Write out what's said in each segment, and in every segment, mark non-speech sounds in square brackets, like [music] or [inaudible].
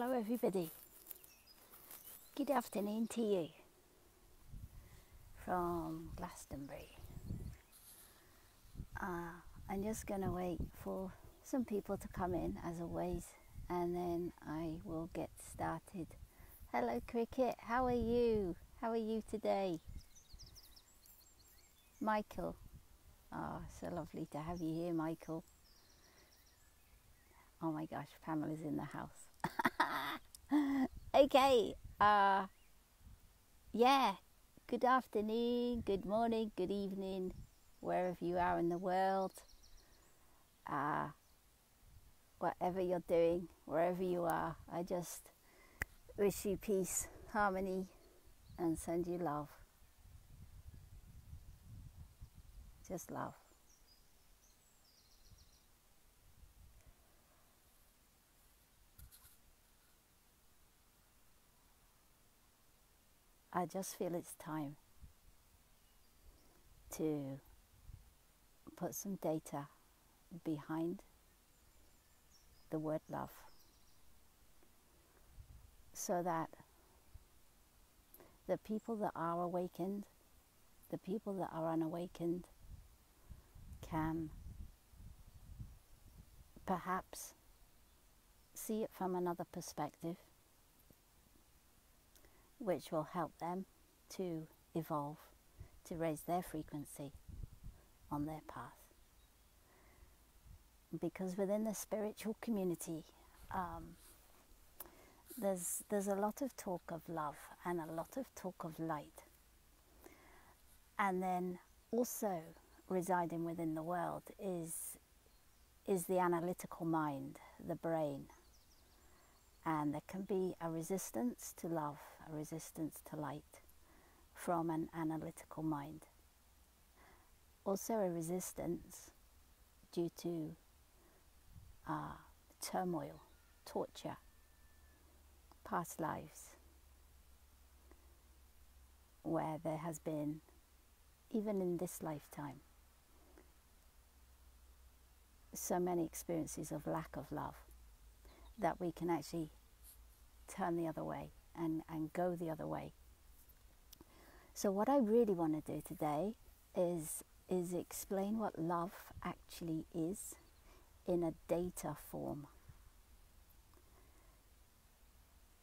Hello, everybody. Good afternoon to you from Glastonbury. Uh, I'm just going to wait for some people to come in, as always, and then I will get started. Hello, Cricket. How are you? How are you today? Michael. Oh, so lovely to have you here, Michael. Oh my gosh, Pamela's in the house. [laughs] okay. Uh yeah. Good afternoon, good morning, good evening, wherever you are in the world. Uh whatever you're doing, wherever you are, I just wish you peace, harmony, and send you love. Just love. I just feel it's time to put some data behind the word love so that the people that are awakened, the people that are unawakened, can perhaps see it from another perspective which will help them to evolve, to raise their frequency on their path. Because within the spiritual community, um, there's there's a lot of talk of love and a lot of talk of light, and then also residing within the world is is the analytical mind, the brain, and there can be a resistance to love, a resistance to light from an analytical mind. Also, a resistance due to uh, turmoil, torture, past lives, where there has been, even in this lifetime, so many experiences of lack of love that we can actually turn the other way and, and go the other way. So what I really want to do today is is explain what love actually is in a data form.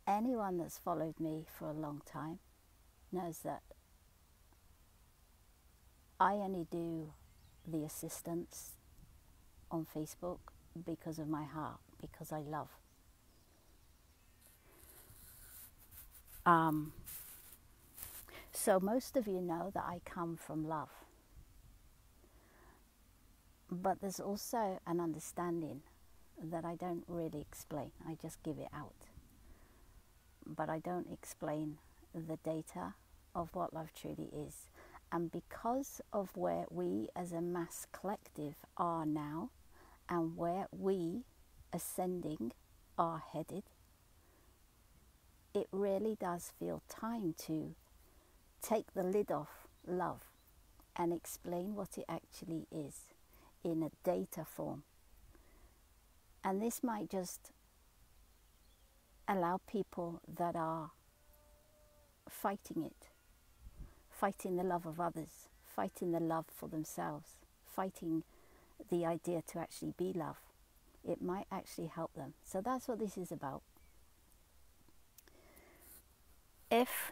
Anyone that's followed me for a long time knows that I only do the assistance on Facebook because of my heart, because I love. Um, so most of you know that I come from love. But there's also an understanding that I don't really explain. I just give it out. But I don't explain the data of what love truly is. And because of where we as a mass collective are now and where we ascending are headed, it really does feel time to take the lid off love and explain what it actually is in a data form. And this might just allow people that are fighting it, fighting the love of others, fighting the love for themselves, fighting the idea to actually be love. It might actually help them. So that's what this is about. If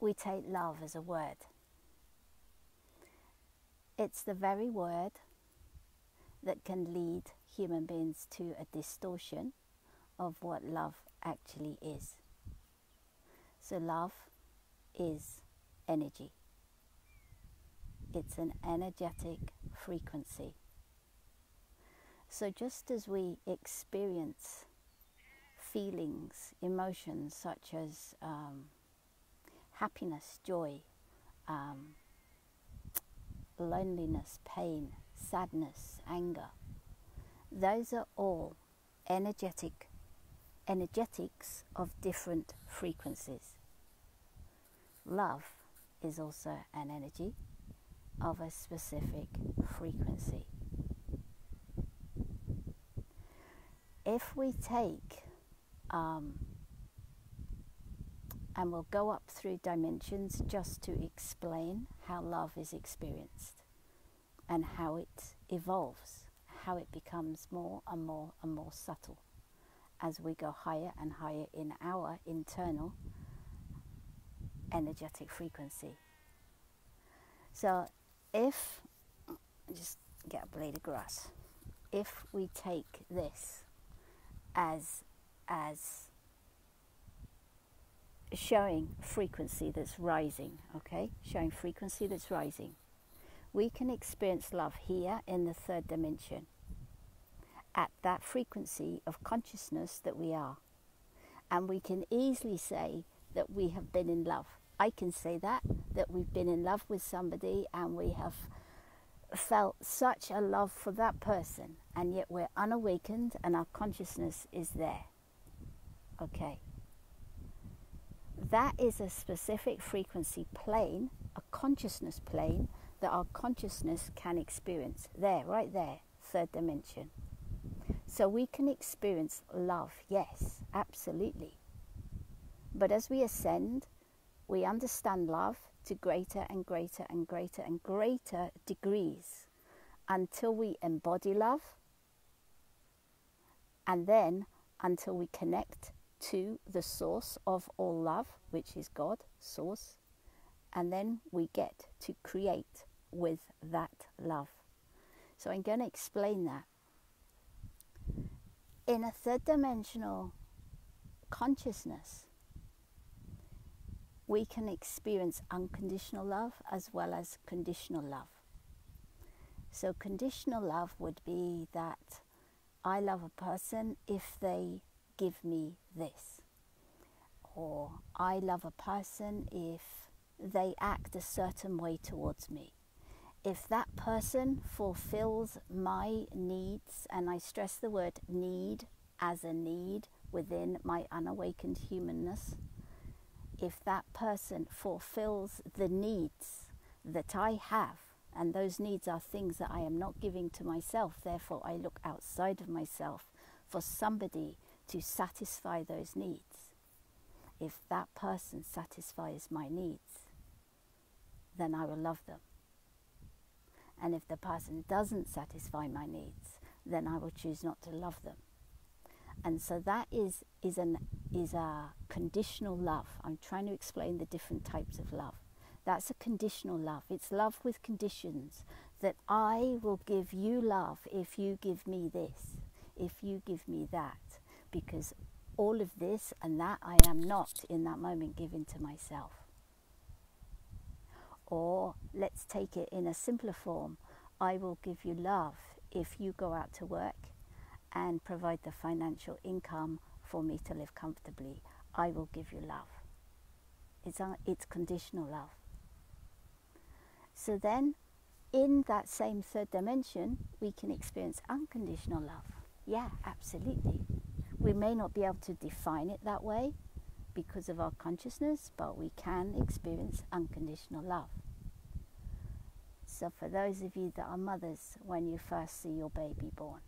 we take love as a word, it's the very word that can lead human beings to a distortion of what love actually is. So, love is energy, it's an energetic frequency. So, just as we experience feelings, emotions such as um, happiness, joy, um, loneliness, pain, sadness, anger. Those are all energetic energetics of different frequencies. Love is also an energy of a specific frequency. If we take Um, and we'll go up through dimensions just to explain how love is experienced and how it evolves, how it becomes more and more and more subtle as we go higher and higher in our internal energetic frequency. So, if just get a blade of grass, if we take this as as showing frequency that's rising, okay? Showing frequency that's rising. We can experience love here in the third dimension at that frequency of consciousness that we are. And we can easily say that we have been in love. I can say that, that we've been in love with somebody and we have felt such a love for that person, and yet we're unawakened and our consciousness is there. Okay. That is a specific frequency plane, a consciousness plane that our consciousness can experience. There, right there, third dimension. So we can experience love, yes, absolutely. But as we ascend, we understand love to greater and greater and greater and greater degrees until we embody love and then until we connect to the source of all love, which is God, source, and then we get to create with that love. So I'm going to explain that. In a third dimensional consciousness, we can experience unconditional love as well as conditional love. So, conditional love would be that I love a person if they give me this, or I love a person if they act a certain way towards me. If that person fulfills my needs, and I stress the word need as a need within my unawakened humanness, if that person fulfills the needs that I have, and those needs are things that I am not giving to myself, therefore I look outside of myself for somebody to satisfy those needs. If that person satisfies my needs, then I will love them. And if the person doesn't satisfy my needs, then I will choose not to love them. And so that is, is, an, is a conditional love. I'm trying to explain the different types of love. That's a conditional love. It's love with conditions that I will give you love if you give me this, if you give me that, because all of this and that I am not in that moment giving to myself. Or let's take it in a simpler form I will give you love if you go out to work and provide the financial income for me to live comfortably. I will give you love. It's, un- it's conditional love. So then, in that same third dimension, we can experience unconditional love. Yeah, absolutely. We may not be able to define it that way because of our consciousness, but we can experience unconditional love. So, for those of you that are mothers, when you first see your baby born,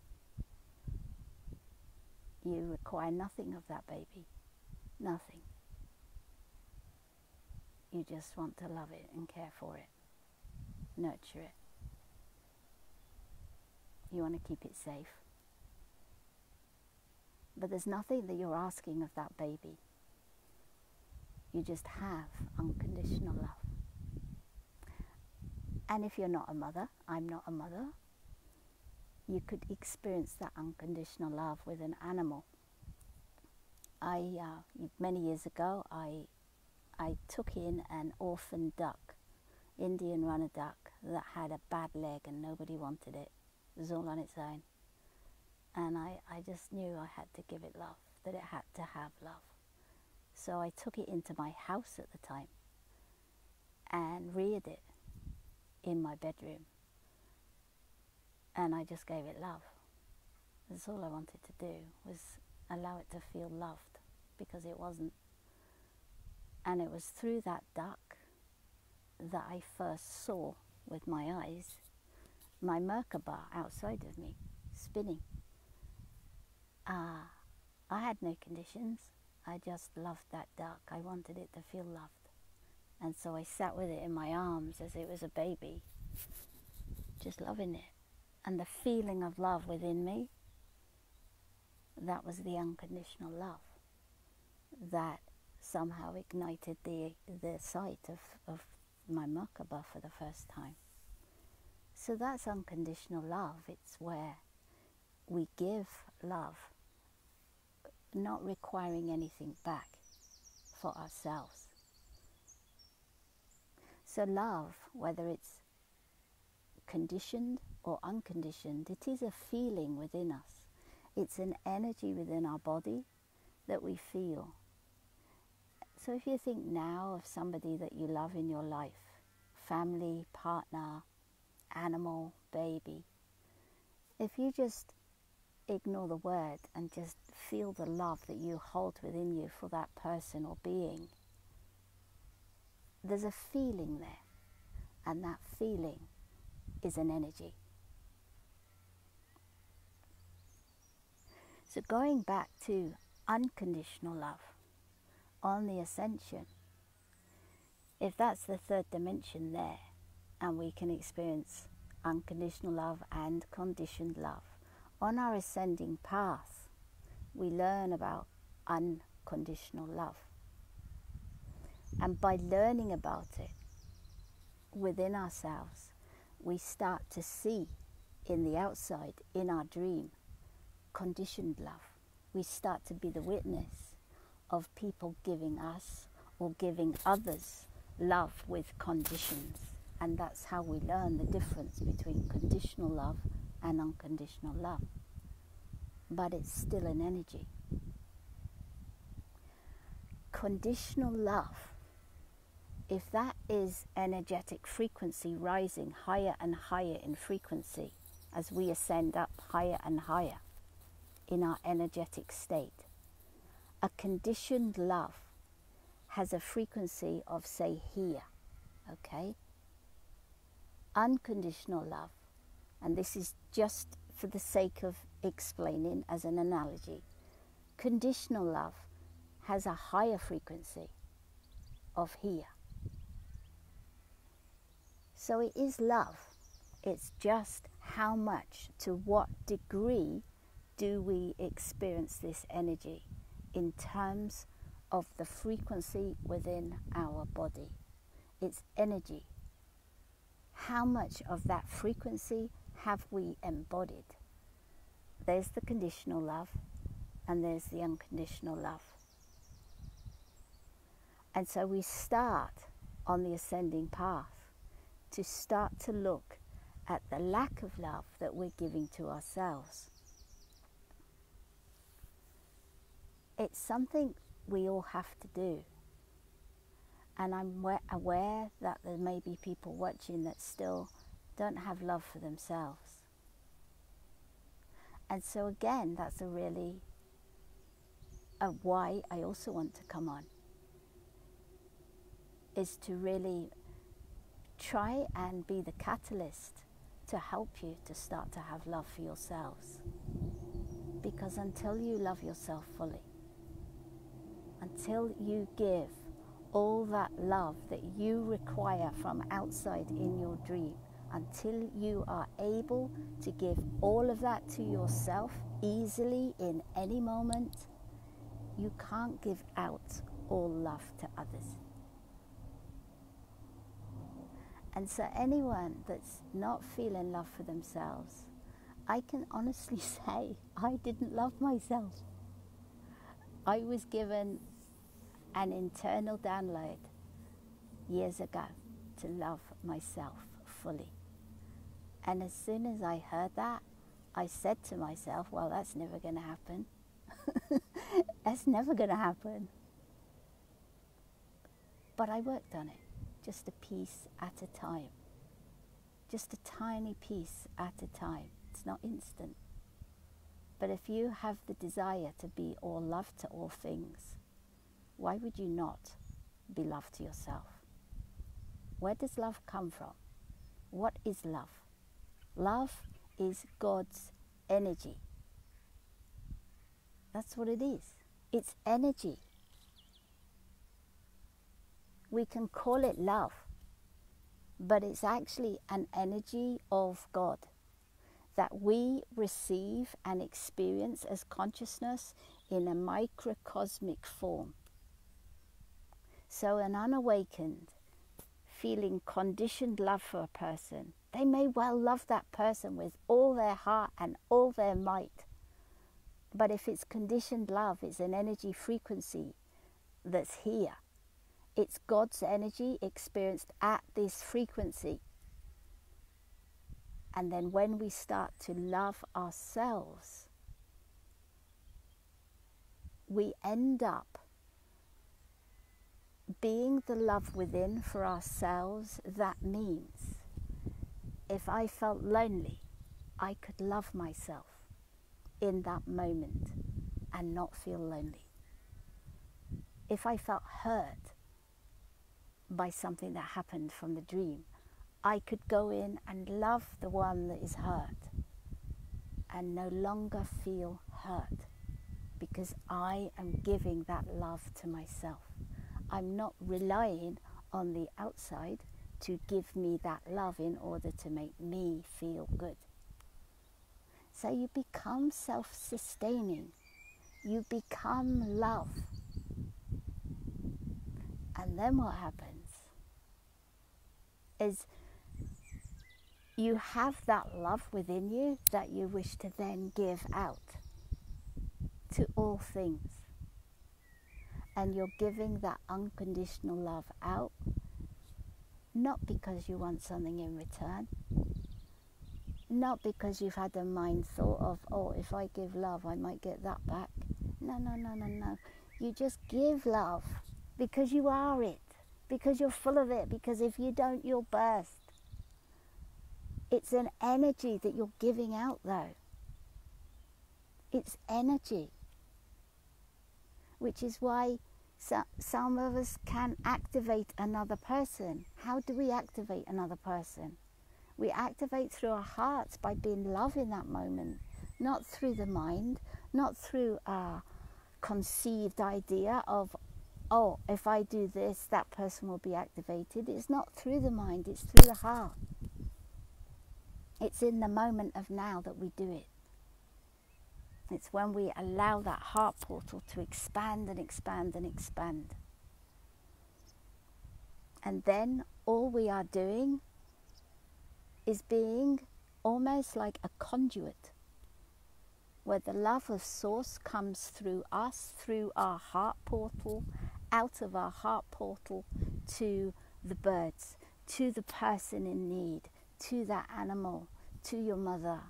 you require nothing of that baby. Nothing. You just want to love it and care for it, nurture it. You want to keep it safe. But there's nothing that you're asking of that baby. You just have unconditional love. And if you're not a mother, I'm not a mother, you could experience that unconditional love with an animal. I uh, many years ago I I took in an orphan duck, Indian runner duck that had a bad leg and nobody wanted it. It was all on its own. And I, I just knew I had to give it love, that it had to have love. So I took it into my house at the time and reared it in my bedroom and I just gave it love. That's all I wanted to do was allow it to feel loved because it wasn't. And it was through that duck that I first saw with my eyes my Merkaba outside of me spinning. Ah, I had no conditions. I just loved that duck. I wanted it to feel loved. And so I sat with it in my arms as it was a baby, just loving it. And the feeling of love within me, that was the unconditional love that somehow ignited the, the sight of, of my Merkaba for the first time. So that's unconditional love. It's where we give love, not requiring anything back for ourselves. So, love, whether it's conditioned or unconditioned, it is a feeling within us. It's an energy within our body that we feel. So, if you think now of somebody that you love in your life, family, partner, animal, baby, if you just ignore the word and just feel the love that you hold within you for that person or being, there's a feeling there, and that feeling is an energy. So, going back to unconditional love on the ascension, if that's the third dimension there, and we can experience unconditional love and conditioned love, on our ascending path, we learn about unconditional love. And by learning about it within ourselves, we start to see in the outside, in our dream, conditioned love. We start to be the witness of people giving us or giving others love with conditions. And that's how we learn the difference between conditional love and unconditional love. But it's still an energy. Conditional love if that is energetic frequency rising higher and higher in frequency as we ascend up higher and higher in our energetic state, a conditioned love has a frequency of, say, here, okay? Unconditional love, and this is just for the sake of explaining as an analogy, conditional love has a higher frequency of here. So it is love. It's just how much, to what degree do we experience this energy in terms of the frequency within our body. It's energy. How much of that frequency have we embodied? There's the conditional love and there's the unconditional love. And so we start on the ascending path to start to look at the lack of love that we're giving to ourselves. It's something we all have to do. And I'm aware that there may be people watching that still don't have love for themselves. And so, again, that's a really a why I also want to come on is to really try and be the catalyst to help you to start to have love for yourselves. Because until you love yourself fully, until you give all that love that you require from outside in your dream, until you are able to give all of that to yourself easily in any moment, you can't give out all love to others. And so, anyone that's not feeling love for themselves, I can honestly [laughs] say I didn't love myself. I was given an internal download years ago to love myself fully. And as soon as I heard that, I said to myself, well, that's never going to happen. [laughs] that's never going to happen. But I worked on it just a piece at a time. Just a tiny piece at a time. It's not instant. But if you have the desire to be all love to all things, why would you not be love to yourself? Where does love come from? What is love? Love is God's energy. That's what it is. It's energy. We can call it love, but it's actually an energy of God that we receive and experience as consciousness in a microcosmic form. So, an unawakened feeling conditioned love for a person, they may well love that person with all their heart and all their might. But if it's conditioned love, it's an energy frequency that's here. It's God's energy experienced at this frequency. And then when we start to love ourselves, we end up being the love within for ourselves. That means if I felt lonely, I could love myself in that moment and not feel lonely. If I felt hurt by something that happened from the dream, I could go in and love the one that is hurt and no longer feel hurt because I am giving that love to myself. I'm not relying on the outside to give me that love in order to make me feel good. So you become self sustaining, you become love. And then what happens is you have that love within you that you wish to then give out to all things. And you're giving that unconditional love out, not because you want something in return, not because you've had a mind thought of, oh, if I give love, I might get that back. No, no, no, no, no. You just give love because you are it, because you're full of it, because if you don't, you'll burst. It's an energy that you're giving out, though. It's energy, which is why so, some of us can activate another person. How do we activate another person? We activate through our hearts by being love in that moment, not through the mind, not through a conceived idea of, oh, if I do this, that person will be activated. It's not through the mind, it's through the heart. It's in the moment of now that we do it. It's when we allow that heart portal to expand and expand and expand. And then all we are doing is being almost like a conduit where the love of Source comes through us, through our heart portal, out of our heart portal to the birds, to the person in need, to that animal, to your mother,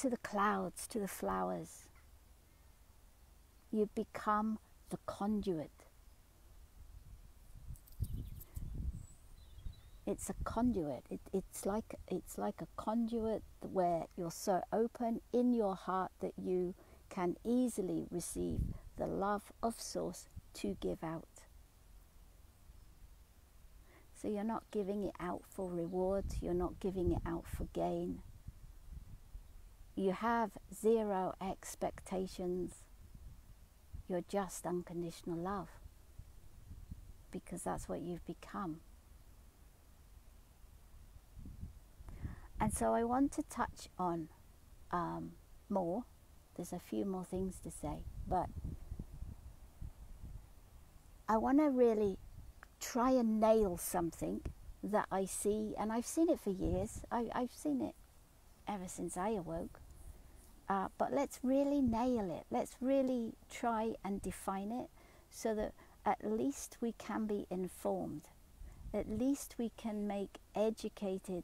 to the clouds, to the flowers. You become the conduit it's a conduit. It, it's like it's like a conduit where you're so open in your heart that you can easily receive the love of Source to give out. So you're not giving it out for reward, you're not giving it out for gain. You have zero expectations. You're just unconditional love because that's what you've become. And so I want to touch on um, more. There's a few more things to say, but I want to really try and nail something that I see, and I've seen it for years. I, have seen it ever since I awoke. Uh, but let's really nail it. Let's really try and define it so that at least we can be informed. At least we can make educated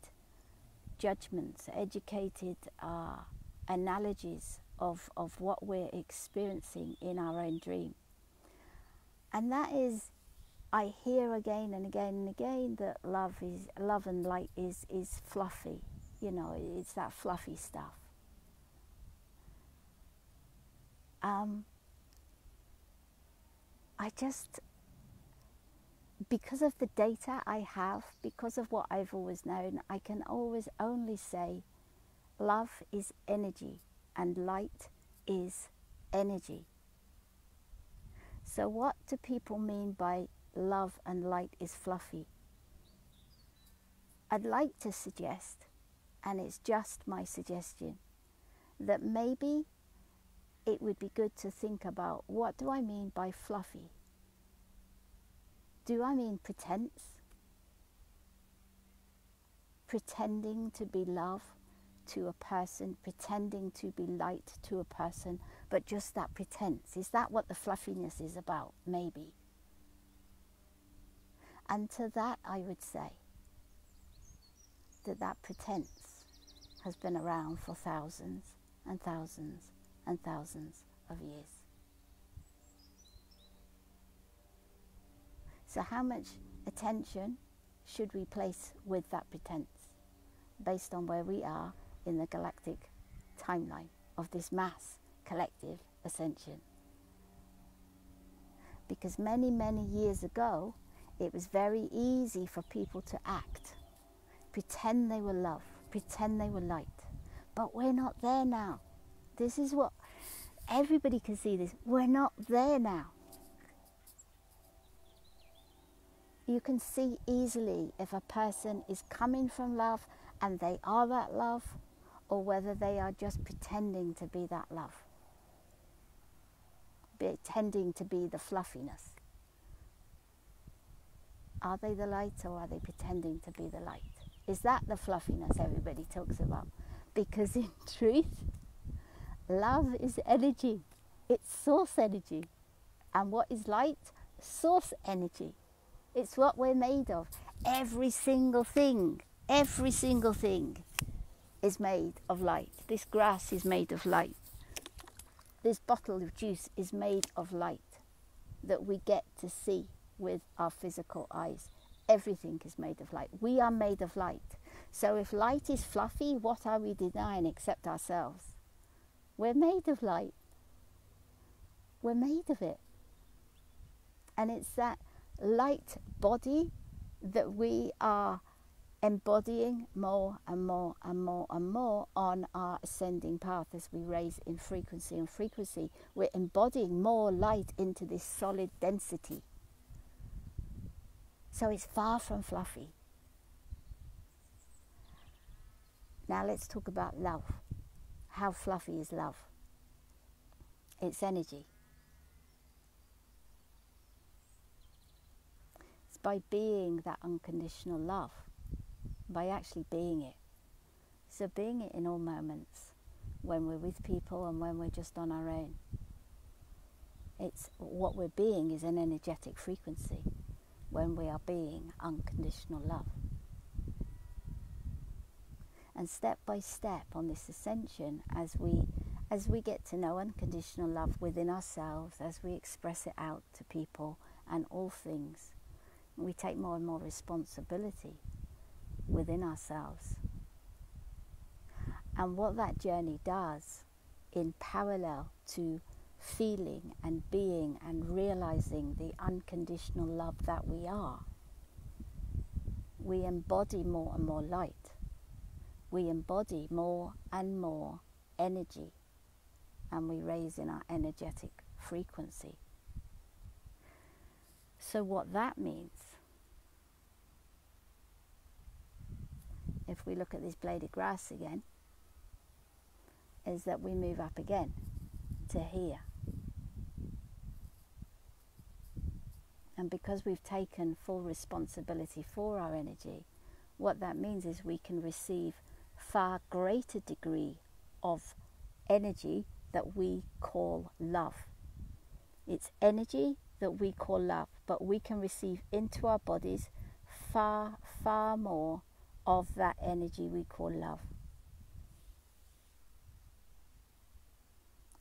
judgments, educated uh, analogies of, of what we're experiencing in our own dream. And that is, I hear again and again and again that love is love and light is is fluffy. You know, it's that fluffy stuff. Um, I just because of the data I have, because of what I've always known, I can always only say love is energy and light is energy. So, what do people mean by love and light is fluffy? I'd like to suggest, and it's just my suggestion, that maybe it would be good to think about what do I mean by fluffy? Do I mean pretense? Pretending to be love to a person, pretending to be light to a person, but just that pretense. Is that what the fluffiness is about? Maybe. And to that, I would say that that pretense has been around for thousands and thousands and thousands of years. So, how much attention should we place with that pretense based on where we are in the galactic timeline of this mass collective ascension. Because many, many years ago, it was very easy for people to act, pretend they were love, pretend they were light. But we're not there now. This is what everybody can see this. We're not there now. You can see easily if a person is coming from love and they are that love, or whether they are just pretending to be that love, pretending to be the fluffiness. Are they the light or are they pretending to be the light? Is that the fluffiness everybody talks about? Because in [laughs] truth, love is energy, it's source energy. And what is light? Source energy. It's what we're made of. Every single thing, every single thing is made of light. This grass is made of light. This bottle of juice is made of light that we get to see with our physical eyes. Everything is made of light. We are made of light. So if light is fluffy, what are we denying except ourselves? We're made of light. We're made of it. And it's that light body that we are embodying more and more and more and more on our ascending path as we raise in frequency and frequency. We're embodying more light into this solid density. So it's far from fluffy. Now let's talk about love. How fluffy is love? It's energy. It's by being that unconditional love by actually being it. So, being it in all moments, when we're with people and when we're just on our own. It's what we're being is an energetic frequency when we are being unconditional love. And step by step on this ascension, as we as we get to know unconditional love within ourselves, as we express it out to people and all things, we take more and more responsibility within ourselves. And what that journey does in parallel to feeling and being and realizing the unconditional love that we are, we embody more and more light. We embody more and more energy and we raise in our energetic frequency. So, what that means if we look at this blade of grass again, is that we move up again to here. And because we've taken full responsibility for our energy, what that means is we can receive far greater degree of energy that we call love. It's energy that we call love, but we can receive into our bodies far, far more of that energy we call love.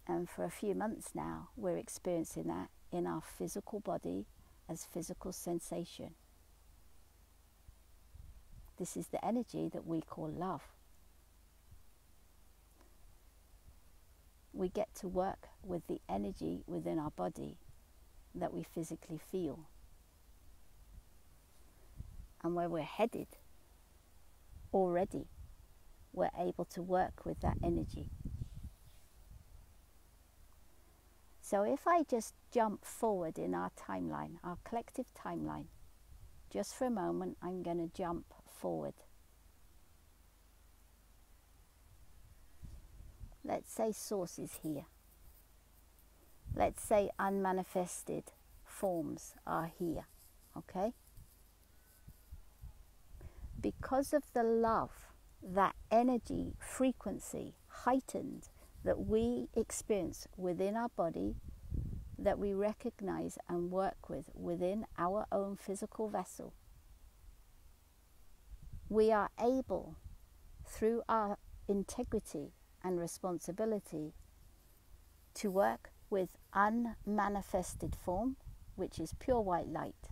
And for a few months now, we're experiencing that in our physical body as physical sensation. This is the energy that we call love. We get to work with the energy within our body that we physically feel. And where we're headed already we're able to work with that energy. So if I just jump forward in our timeline, our collective timeline, just for a moment, I'm going to jump forward. Let's say source is here. Let's say unmanifested forms are here. Okay? Because of the love, that energy frequency heightened that we experience within our body, that we recognize and work with within our own physical vessel, we are able, through our integrity and responsibility, to work with unmanifested form, which is pure white light,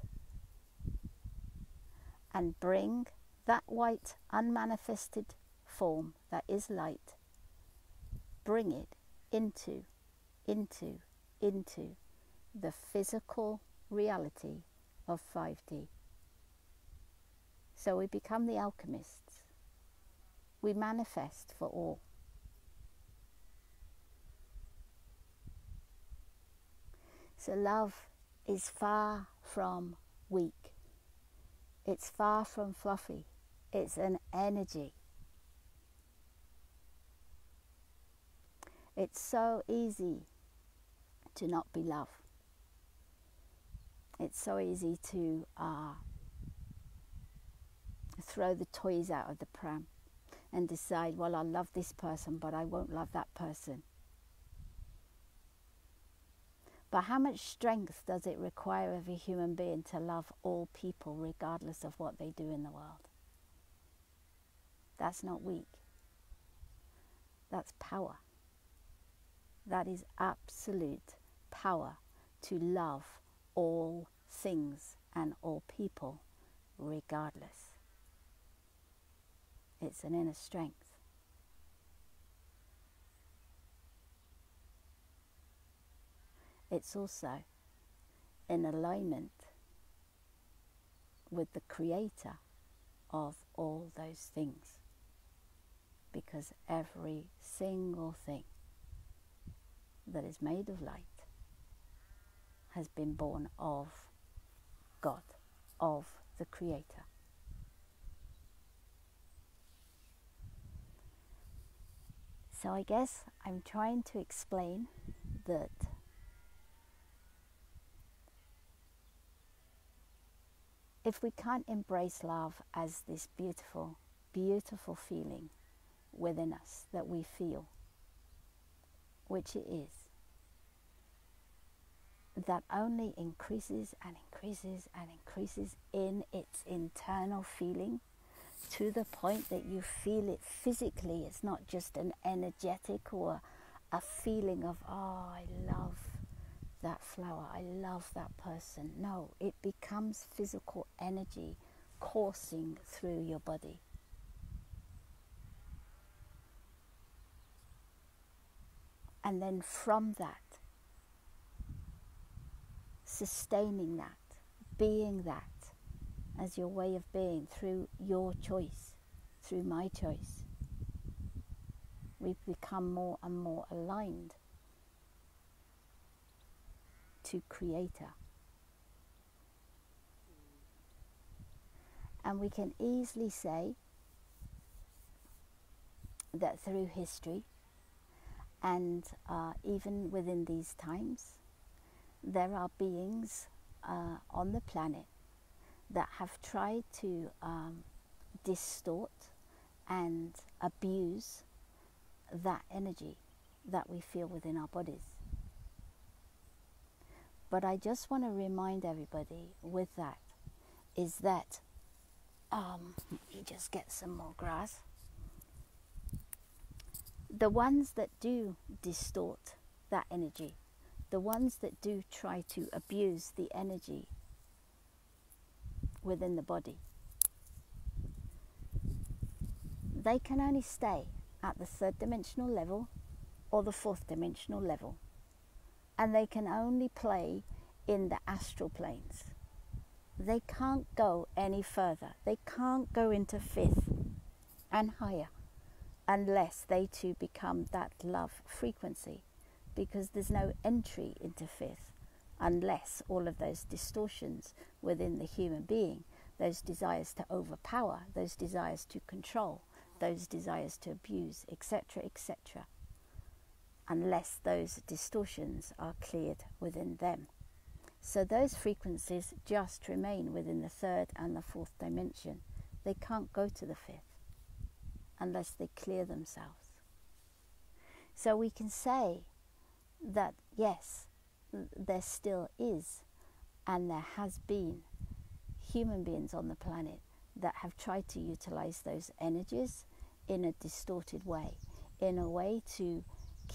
and bring that white unmanifested form that is light bring it into, into, into the physical reality of 5D. So we become the alchemists. We manifest for all. So love is far from weak. It's far from fluffy. It's an energy. It's so easy to not be love. It's so easy to uh, throw the toys out of the pram and decide, well, I'll love this person, but I won't love that person. But how much strength does it require of a human being to love all people, regardless of what they do in the world? That's not weak. That's power. That is absolute power to love all things and all people, regardless. It's an inner strength. It's also in alignment with the creator of all those things. Because every single thing that is made of light has been born of God, of the Creator. So I guess I'm trying to explain that if we can't embrace love as this beautiful, beautiful feeling within us that we feel, which it is, that only increases and increases and increases in its internal feeling to the point that you feel it physically. It's not just an energetic or a feeling of, oh, I love that flower, I love that person. No, it becomes physical energy coursing through your body. And then from that, sustaining that, being that as your way of being through your choice, through my choice, we become more and more aligned to Creator. And we can easily say that through history, and uh, even within these times, there are beings uh, on the planet that have tried to um, distort and abuse that energy that we feel within our bodies. But I just want to remind everybody with that is that um, you just get some more grass the ones that do distort that energy, the ones that do try to abuse the energy within the body, they can only stay at the third dimensional level or the fourth dimensional level. And they can only play in the astral planes. They can't go any further. They can't go into fifth and higher unless they too become that love frequency because there's no entry into fifth unless all of those distortions within the human being, those desires to overpower, those desires to control, those desires to abuse, etc., etc., unless those distortions are cleared within them. So those frequencies just remain within the third and the fourth dimension. They can't go to the fifth unless they clear themselves. So we can say that yes, there still is and there has been human beings on the planet that have tried to utilize those energies in a distorted way, in a way to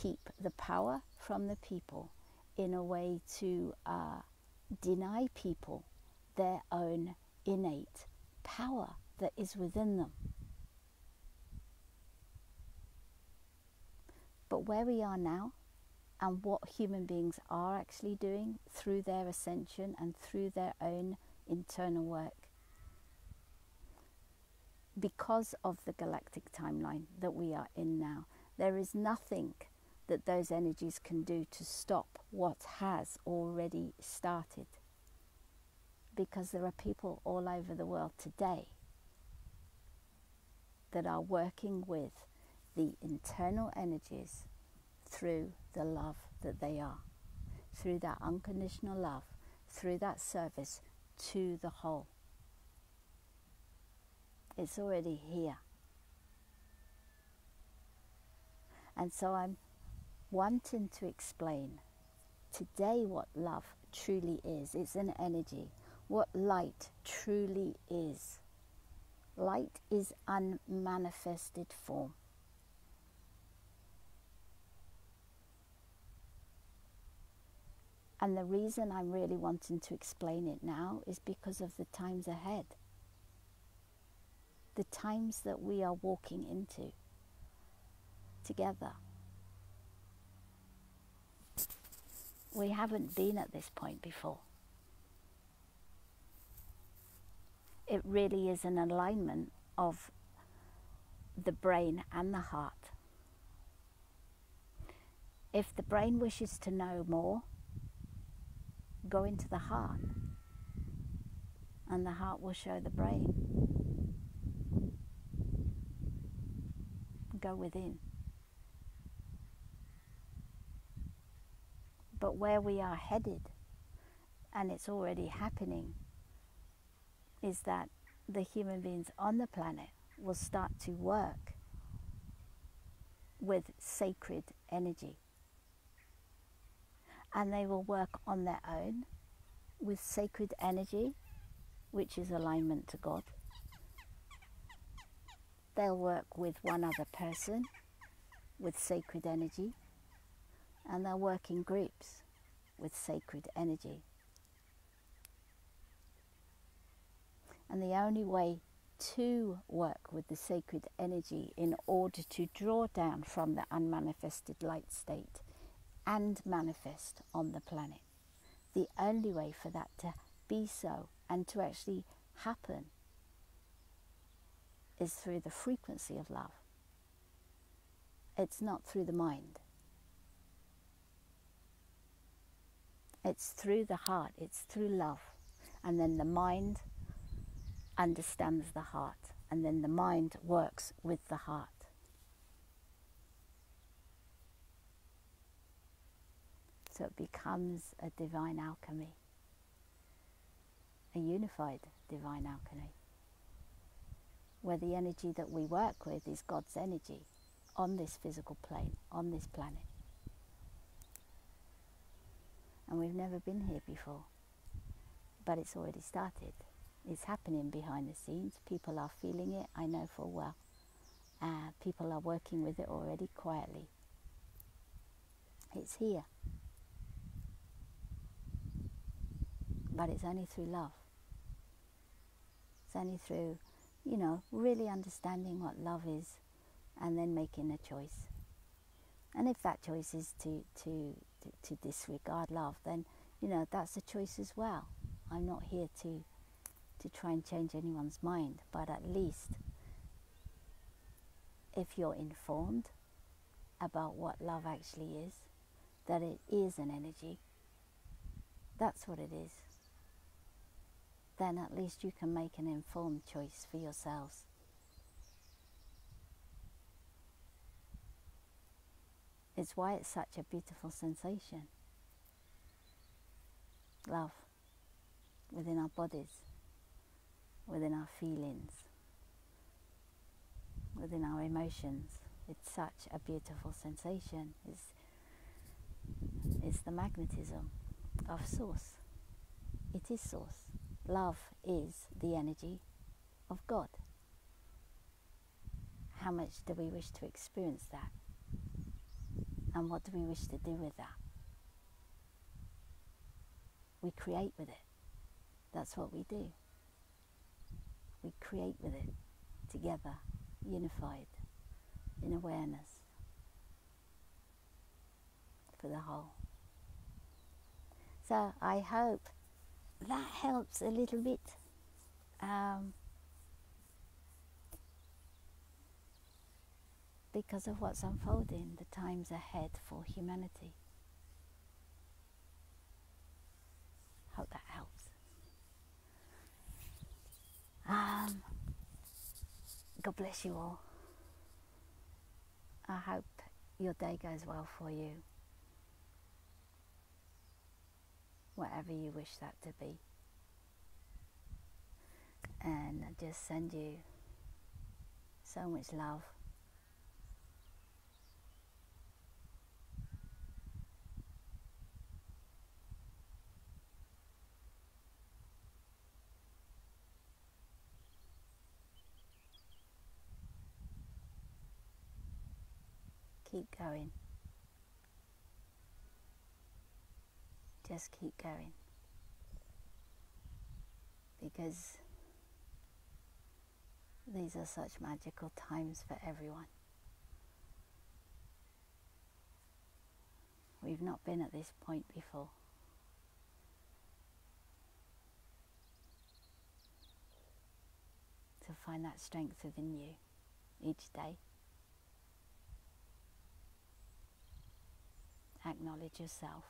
keep the power from the people, in a way to uh, deny people their own innate power that is within them. But where we are now, and what human beings are actually doing through their ascension and through their own internal work, because of the galactic timeline that we are in now, there is nothing that those energies can do to stop what has already started. Because there are people all over the world today that are working with the internal energies through the love that they are, through that unconditional love, through that service to the whole. It's already here. And so I'm wanting to explain today what love truly is. It's an energy, what light truly is. Light is unmanifested form. And the reason I'm really wanting to explain it now is because of the times ahead. The times that we are walking into together. We haven't been at this point before. It really is an alignment of the brain and the heart. If the brain wishes to know more, go into the heart, and the heart will show the brain. Go within. But where we are headed, and it's already happening, is that the human beings on the planet will start to work with sacred energy. And they will work on their own with sacred energy, which is alignment to God. They'll work with one other person with sacred energy and they'll work in groups with sacred energy. And the only way to work with the sacred energy in order to draw down from the unmanifested light state and manifest on the planet, the only way for that to be so and to actually happen is through the frequency of love. It's not through the mind. It's through the heart, it's through love. And then the mind understands the heart, and then the mind works with the heart. So it becomes a divine alchemy, a unified divine alchemy, where the energy that we work with is God's energy on this physical plane, on this planet and we've never been here before. But it's already started. It's happening behind the scenes. People are feeling it, I know for well. Uh, people are working with it already quietly. It's here. But it's only through love. It's only through, you know, really understanding what love is and then making a choice. And if that choice is to to, to disregard love, then you know that's a choice as well. I'm not here to to try and change anyone's mind, but at least if you're informed about what love actually is, that it is an energy, that's what it is, then at least you can make an informed choice for yourselves. It's why it's such a beautiful sensation. Love within our bodies, within our feelings, within our emotions. It's such a beautiful sensation. It's, it's the magnetism of Source. It is Source. Love is the energy of God. How much do we wish to experience that? And what do we wish to do with that? We create with it. That's what we do. We create with it together, unified, in awareness for the whole. So I hope that helps a little bit. Um, because of what's unfolding, the times ahead for humanity. Hope that helps. Um, God bless you all. I hope your day goes well for you. Whatever you wish that to be. And I just send you so much love. Keep going. Just keep going. Because these are such magical times for everyone. We've not been at this point before. To find that strength within you each day. Acknowledge yourself,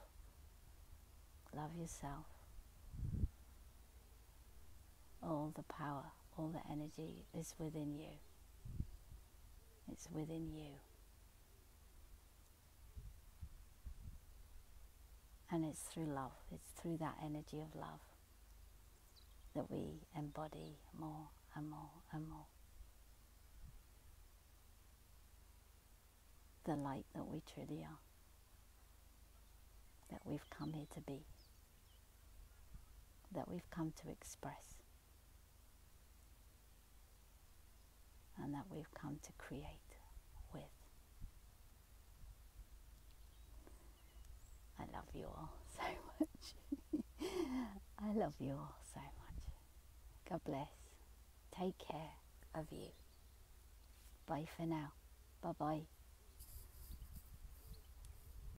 love yourself. All the power, all the energy is within you. It's within you. And it's through love, it's through that energy of love that we embody more and more and more. The light that we truly are that we've come here to be, that we've come to express, and that we've come to create with. I love you all [laughs] so much. I love you all so much. God bless. Take care of you. Bye for now. Bye bye.